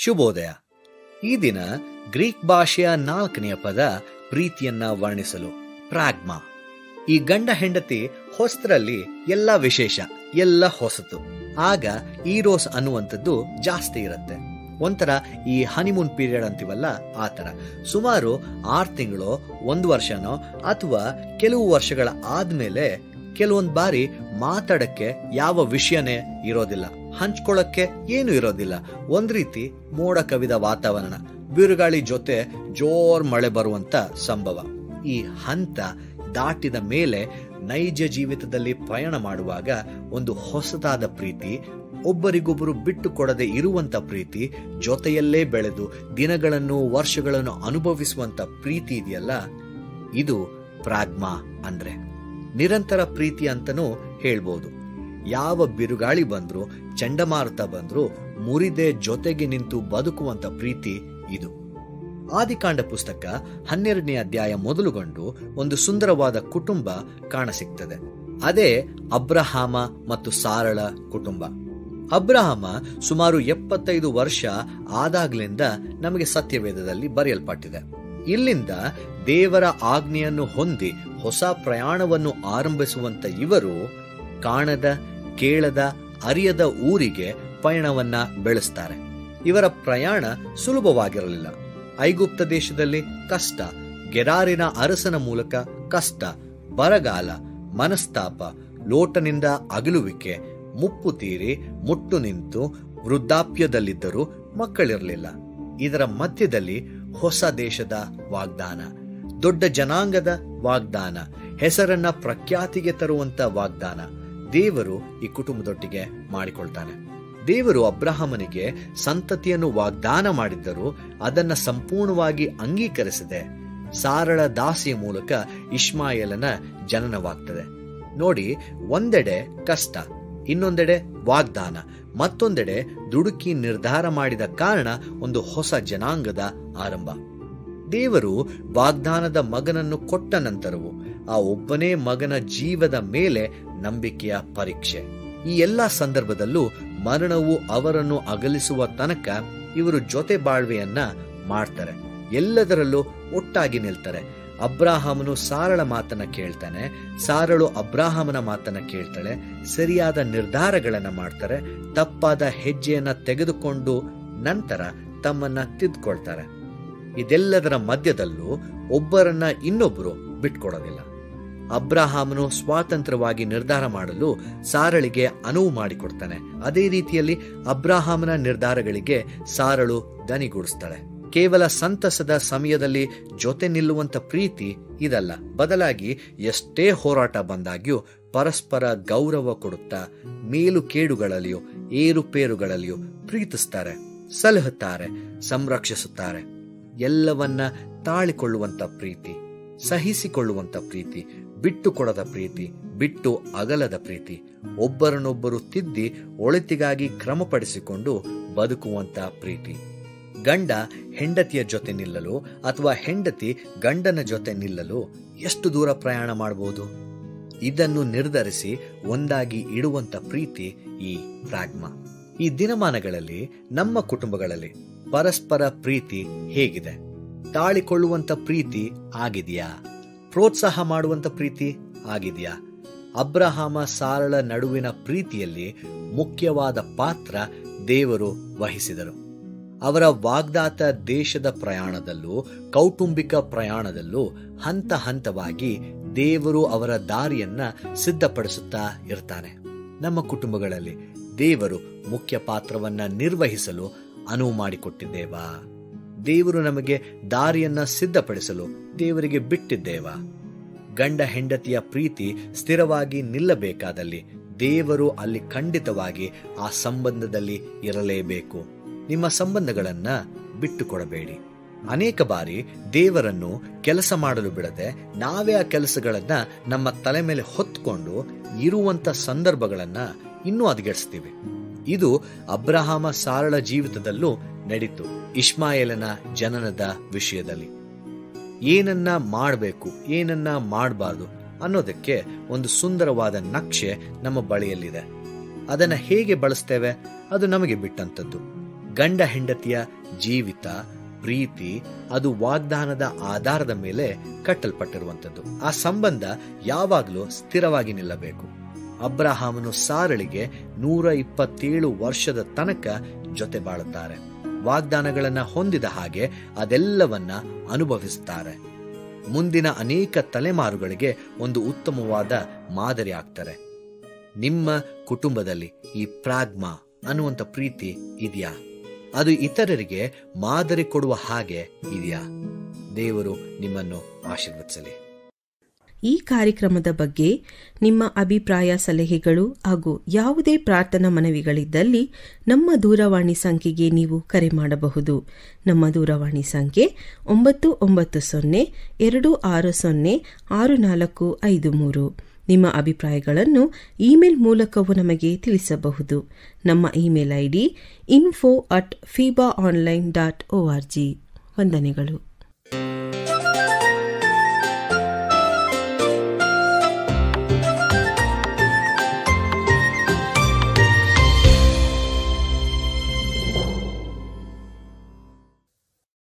ಶುಭೋದಯ. ಈ ದಿನ ಗ್ರೀಕ್ ಭಾಷೆಯ ನಾಲ್ಕನೆಯ ಪದ ಪ್ರೀತಿಯನ್ನ ವರ್ಣಿಸಲು, ಪ್ರಾಗ್ಮಾ. ಈ ಗಂಡ ಹೆಂಡತಿ ಹೊಸರಲ್ಲಿ ಎಲ್ಲ ವಿಶೇಷ, ಎಲ್ಲ ಹೊಸತು. ಆಗ ಈರೋಸ್ ಅನ್ನುವಂಥದ್ದು ಜಾಸ್ತಿ ಇರುತ್ತೆ. ಒಂಥರ ಈ ಹನಿಮೂನ್ ಪೀರಿಯಡ್ ಅಂತೀವಲ್ಲ, ಆ ತರ ಸುಮಾರು ಆರು ತಿಂಗಳು, ಒಂದು ವರ್ಷನೋ, ಅಥವಾ ಕೆಲವು ವರ್ಷಗಳ ಆದ್ಮೇಲೆ ಕೆಲವೊಂದ್ ಬಾರಿ ಮಾತಾಡಕ್ಕೆ ಯಾವ ವಿಷಯನೇ ಇರೋದಿಲ್ಲ. ಹಂಚ್ಕೊಳ್ಳಕ್ಕೆ ಏನು ಇರೋದಿಲ್ಲ. ಒಂದ್ ರೀತಿ ಮೋಡ ಕವಿದ ವಾತಾವರಣ. ಬಿರುಗಾಳಿ ಜೊತೆ ಜೋರ್ ಮಳೆ ಬರುವಂತ ಸಂಭವ. ಈ ಹಂತ ದಾಟಿದ ಮೇಲೆ ನೈಜ ಜೀವಿತದಲ್ಲಿ ಪಯಣ ಮಾಡುವಾಗ ಒಂದು ಹೊಸದಾದ ಪ್ರೀತಿ, ಒಬ್ಬರಿಗೊಬ್ಬರು ಬಿಟ್ಟು ಕೊಡದೆ ಇರುವಂತ ಪ್ರೀತಿ, ಜೊತೆಯಲ್ಲೇ ಬೆಳೆದು ದಿನಗಳನ್ನು, ವರ್ಷಗಳನ್ನು ಅನುಭವಿಸುವಂತ ಪ್ರೀತಿ ಇದೆಯಲ್ಲ? ಇದು ಪ್ರಾಗ್ಮಾ ಅಂದ್ರೆ. ನಿರಂತರ ಪ್ರೀತಿ ಅಂತನೂ ಹೇಳ್ಬೋದು. ಯಾವ ಬಿರುಗಾಳಿ ಬಂದ್ರು, ಚಂಡಮಾರುತ ಬಂದ್ರು, ಮುರಿದೆ ಜೊತೆಗೆ ನಿಂತು ಬದುಕುವಂತ ಪ್ರೀತಿ ಇದು. ಆದಿಕಾಂಡ ಪುಸ್ತಕ ಹನ್ನೆರಡನೇ ಅಧ್ಯಾಯ ಮೊದಲುಗೊಂಡು ಒಂದು ಸುಂದರವಾದ ಕುಟುಂಬ ಕಾಣಸಿಗ್ತದೆ. ಅದೇ ಅಬ್ರಹಾಮ ಮತ್ತು ಸಾರಳ ಕುಟುಂಬ. ಅಬ್ರಹಾಮ ಸುಮಾರು ಎಪ್ಪತ್ತೈದು ವರ್ಷ ಆದಾಗ್ಲಿಂದ ನಮಗೆ ಸತ್ಯವೇದದಲ್ಲಿ ಬರೆಯಲ್ಪಟ್ಟಿದೆ. ಇಲ್ಲಿಂದ ದೇವರ ಆಜ್ಞೆಯನ್ನು ಹೊಂದಿ ಹೊಸ ಪ್ರಯಾಣವನ್ನು ಆರಂಭಿಸುವಂತ ಇವರು ಕಾಣದ ಕೇಳದ ಅರಿಯದ ಊರಿಗೆ ಪಯಣವನ್ನ ಬೆಳೆಸ್ತಾರೆ. ಇವರ ಪ್ರಯಾಣ ಸುಲಭವಾಗಿರಲಿಲ್ಲ. ಐಗುಪ್ತ ದೇಶದಲ್ಲಿ ಕಷ್ಟ, ಗೆರಾರಿನ ಅರಸನ ಮೂಲಕ ಕಷ್ಟ, ಬರಗಾಲ, ಮನಸ್ತಾಪ, ಲೋಟನಿಂದ ಅಗಲುವಿಕೆ, ಮುಪ್ಪು ತೀರಿ, ಮುಟ್ಟು ನಿಂತು, ವೃದ್ಧಾಪ್ಯದಲ್ಲಿದ್ದರೂ ಮಕ್ಕಳಿರಲಿಲ್ಲ. ಇದರ ಮಧ್ಯದಲ್ಲಿ ಹೊಸ ದೇಶದ ವಾಗ್ದಾನ, ದೊಡ್ಡ ಜನಾಂಗದ ವಾಗ್ದಾನ, ಹೆಸರನ್ನ ಪ್ರಖ್ಯಾತಿಗೆ ತರುವಂತ ವಾಗ್ದಾನ ದೇವರು ಈ ಕುಟುಂಬದೊಟ್ಟಿಗೆ ಮಾಡಿಕೊಳ್ತಾನೆ. ದೇವರು ಅಬ್ರಹಾಮನಿಗೆ ಸಂತತಿಯನ್ನು ವಾಗ್ದಾನ ಮಾಡಿದ್ದರೂ ಅದನ್ನ ಸಂಪೂರ್ಣವಾಗಿ ಅಂಗೀಕರಿಸದೆ ಸಾರಳ ದಾಸಿಯ ಮೂಲಕ ಇಷ್ಮಾಯಲನ ಜನನವಾಗ್ತದೆ. ನೋಡಿ, ಒಂದೆಡೆ ಕಷ್ಟ, ಇನ್ನೊಂದೆಡೆ ವಾಗ್ದಾನ, ಮತ್ತೊಂದೆಡೆ ದುಡುಕಿ ನಿರ್ಧಾರ ಮಾಡಿದ ಕಾರಣ ಒಂದು ಹೊಸ ಜನಾಂಗದ ಆರಂಭ. ದೇವರು ವಾಗ್ದಾನದ ಮಗನನ್ನು ಕೊಟ್ಟ ನಂತರವೂ ಆ ಒಬ್ಬನೇ ಮಗನ ಜೀವದ ಮೇಲೆ ನಂಬಿಕೆಯ ಪರೀಕ್ಷೆ. ಈ ಎಲ್ಲಾ ಸಂದರ್ಭದಲ್ಲೂ ಮರಣವು ಅವರನ್ನು ಅಗಲಿಸುವ ತನಕ ಇವರು ಜೊತೆ ಬಾಳ್ವೆಯನ್ನ ಮಾಡ್ತಾರೆ. ಎಲ್ಲದರಲ್ಲೂ ಒಟ್ಟಾಗಿ ನಿಲ್ತಾರೆ. ಅಬ್ರಾಹಮನು ಸಾರಳ ಮಾತನ್ನ ಕೇಳ್ತಾನೆ, ಸಾರಳು ಅಬ್ರಾಹಮನ ಮಾತನ್ನ ಕೇಳ್ತಾಳೆ, ಸರಿಯಾದ ನಿರ್ಧಾರಗಳನ್ನ ಮಾಡ್ತಾರೆ, ತಪ್ಪಾದ ಹೆಜ್ಜೆಯನ್ನ ತೆಗೆದುಕೊಂಡು ನಂತರ ತಮ್ಮನ್ನ ತಿದ್ಕೊಳ್ತಾರೆ. ಇದೆಲ್ಲದರ ಮಧ್ಯದಲ್ಲೂ ಒಬ್ಬರನ್ನ ಇನ್ನೊಬ್ಬರು ಬಿಟ್ಕೊಡೋದಿಲ್ಲ. ಅಬ್ರಾಹಾಮನು ಸ್ವಾತಂತ್ರ್ಯವಾಗಿ ನಿರ್ಧಾರ ಮಾಡಲು ಸಾರಳಿಗೆ ಅನುವು ಮಾಡಿಕೊಡ್ತಾನೆ. ಅದೇ ರೀತಿಯಲ್ಲಿ ಅಬ್ರಹಾಮನ ನಿರ್ಧಾರಗಳಿಗೆ ಸಾರಳು ದನಿಗೂಡಿಸ್ತಾಳೆ. ಕೇವಲ ಸಂತಸದ ಸಮಯದಲ್ಲಿ ಜೊತೆ ನಿಲ್ಲುವಂತ ಪ್ರೀತಿ ಇದಲ್ಲ. ಬದಲಾಗಿ ಎಷ್ಟೇ ಹೋರಾಟ ಬಂದಾಗ್ಯೂ ಪರಸ್ಪರ ಗೌರವ ಕೊಡುತ್ತಾ ಮೇಲು ಕೇಡುಗಳಲ್ಲಿಯೂ ಏರುಪೇರುಗಳಲ್ಲಿಯೂ ಪ್ರೀತಿಸ್ತಾರೆ, ಸಲಹುತ್ತಾರೆ, ಸಂರಕ್ಷಿಸುತ್ತಾರೆ. ಎಲ್ಲವನ್ನ ತಾಳಿಕೊಳ್ಳುವಂತ ಪ್ರೀತಿ ಸಹಿಸಿಕೊಳ್ಳುವಂತ ಪ್ರೀತಿ ಬಿಟ್ಟು ಕೊಡದ ಪ್ರೀತಿ, ಬಿಟ್ಟು ಅಗಲದ ಪ್ರೀತಿ. ಒಬ್ಬರನ್ನೊಬ್ಬರು ತಿದ್ದಿ ಒಳಿತಿಗಾಗಿ ಕ್ರಮಪಡಿಸಿಕೊಂಡು ಬದುಕುವಂತ ಪ್ರೀತಿ. ಗಂಡ ಹೆಂಡತಿಯ ಜೊತೆ ನಿಲ್ಲಲು ಅಥವಾ ಹೆಂಡತಿ ಗಂಡನ ಜೊತೆ ನಿಲ್ಲಲು ಎಷ್ಟು ದೂರ ಪ್ರಯಾಣ ಮಾಡಬಹುದು ಇದನ್ನು ನಿರ್ಧರಿಸಿ ಒಂದಾಗಿ ಇಡುವಂತ ಪ್ರೀತಿ ಈ ಪ್ರಾಗ್ಮ ಈ ದಿನಮಾನಗಳಲ್ಲಿ ನಮ್ಮ ಕುಟುಂಬಗಳಲ್ಲಿ ಪರಸ್ಪರ ಪ್ರೀತಿ ಹೇಗಿದೆ? ತಾಳಿಕೊಳ್ಳುವಂತ ಪ್ರೀತಿ ಆಗಿದೆಯಾ? ಪ್ರೋತ್ಸಾಹ ಮಾಡುವಂತ ಪ್ರೀತಿ ಆಗಿದೆಯಾ? ಅಬ್ರಹಾಮ ಸಾರಳ ನಡುವಿನ ಪ್ರೀತಿಯಲ್ಲಿ ಮುಖ್ಯವಾದ ಪಾತ್ರ ದೇವರು ವಹಿಸಿದರು. ಅವರ ವಾಗ್ದಾತ ದೇಶದ ಪ್ರಯಾಣದಲ್ಲೂ ಕೌಟುಂಬಿಕ ಪ್ರಯಾಣದಲ್ಲೂ ಹಂತ ಹಂತವಾಗಿ ದೇವರು ಅವರ ದಾರಿಯನ್ನ ಸಿದ್ಧಪಡಿಸುತ್ತಾ ಇರ್ತಾನೆ. ನಮ್ಮ ಕುಟುಂಬಗಳಲ್ಲಿ ದೇವರು ಮುಖ್ಯ ಪಾತ್ರವನ್ನ ನಿರ್ವಹಿಸಲು ಅನುವು ಮಾಡಿಕೊಟ್ಟಿದ್ದೇವಾ? ದೇವರು ನಮಗೆ ದಾರಿಯನ್ನ ಸಿದ್ಧಪಡಿಸಲು ದೇವರಿಗೆ ಬಿಟ್ಟಿದ್ದೇವ. ಗಂಡ ಹೆಂಡತಿಯ ಪ್ರೀತಿ ಸ್ಥಿರವಾಗಿ ನಿಲ್ಲಬೇಕಾದಲ್ಲಿ ದೇವರು ಅಲ್ಲಿ ಖಂಡಿತವಾಗಿ ಆ ಸಂಬಂಧದಲ್ಲಿ ಇರಲೇಬೇಕು. ನಿಮ್ಮ ಸಂಬಂಧಗಳನ್ನ ಬಿಟ್ಟುಕೊಡಬೇಡಿ. ಅನೇಕ ಬಾರಿ ದೇವರನ್ನು ಕೆಲಸ ಮಾಡಲು ಬಿಡದೆ ನಾವೇ ಆ ಕೆಲಸಗಳನ್ನ ನಮ್ಮ ತಲೆ ಮೇಲೆ ಹೊತ್ಕೊಂಡು ಇರುವಂತ ಸಂದರ್ಭಗಳನ್ನ ಇನ್ನೂ ಹದಗೆಡಿಸ್ತೀವಿ ಇದು ಅಬ್ರಹಾಮ ಸಾರಳ ಜೀವಿತದಲ್ಲೂ ನಡೀತು, ಇಷ್ಮಾಯೇಲನ ಜನನದ ವಿಷಯದಲ್ಲಿ. ಏನನ್ನ ಮಾಡಬೇಕು, ಏನನ್ನ ಮಾಡಬಾರ್ದು ಅನ್ನೋದಕ್ಕೆ ಒಂದು ಸುಂದರವಾದ ನಕ್ಷೆ ನಮ್ಮ ಬಳಿಯಲ್ಲಿದೆ. ಅದನ್ನ ಹೇಗೆ ಬಳಸ್ತೇವೆ? ಅದು ನಮಗೆ ಬಿಟ್ಟಂಥದ್ದು ಗಂಡ ಹೆಂಡತಿಯ ಜೀವಿತ, ಪ್ರೀತಿ, ಅದು ವಾಗ್ದಾನದ ಆಧಾರದ ಮೇಲೆ ಕಟ್ಟಲ್ಪಟ್ಟಿರುವಂಥದ್ದು ಆ ಸಂಬಂಧ ಯಾವಾಗಲೂ ಸ್ಥಿರವಾಗಿ ನಿಲ್ಲಬೇಕು. ಅಬ್ರಹಾಮನು ಸಾರಳಿಗೆ ನೂರ ಇಪ್ಪತ್ತೇಳು ವರ್ಷದ ತನಕ ಜೊತೆ ಬಾಳುತ್ತಾರೆ. ವಾಗ್ದಾನಗಳನ್ನು ಹೊಂದಿದ ಹಾಗೆ ಅದೆಲ್ಲವನ್ನ ಅನುಭವಿಸುತ್ತಾರೆ. ಮುಂದಿನ ಅನೇಕ ತಲೆಮಾರುಗಳಿಗೆ ಒಂದು ಉತ್ತಮವಾದ ಮಾದರಿ ಆಗ್ತಾರೆ. ನಿಮ್ಮ ಕುಟುಂಬದಲ್ಲಿ ಈ ಪ್ರಾಗ್ಮಾ ಅನ್ನುವಂಥ ಪ್ರೀತಿ ಇದೆಯಾ? ಅದು ಇತರರಿಗೆ ಮಾದರಿ ಕೊಡುವ ಹಾಗೆ ಇದೆಯಾ? ದೇವರು ನಿಮ್ಮನ್ನು ಆಶೀರ್ವದಿಸಲಿ. ಈ ಕಾರ್ಯಕ್ರಮದ ಬಗ್ಗೆ ನಿಮ್ಮ ಅಭಿಪ್ರಾಯ, ಸಲಹೆಗಳು ಹಾಗೂ ಯಾವುದೇ ಪ್ರಾರ್ಥನಾ ಮನವಿಗಳಿದ್ದಲ್ಲಿ ನಮ್ಮ ದೂರವಾಣಿ ಸಂಖ್ಯೆಗೆ ನೀವು ಕರೆ ಮಾಡಬಹುದು. ನಮ್ಮ ದೂರವಾಣಿ ಸಂಖ್ಯೆ ಒಂಬತ್ತು ಒಂಬತ್ತು ಸೊನ್ನೆ ಎರಡು ಆರು ಸೊನ್ನೆ ಆರು ನಾಲ್ಕು ಐದು ಮೂರು. ನಿಮ್ಮ ಅಭಿಪ್ರಾಯಗಳನ್ನು ಇಮೇಲ್ ಮೂಲಕವೂ ನಮಗೆ ತಿಳಿಸಬಹುದು. ನಮ್ಮ email ID info at feeba online dot O R G ವಂದನೆಗಳು.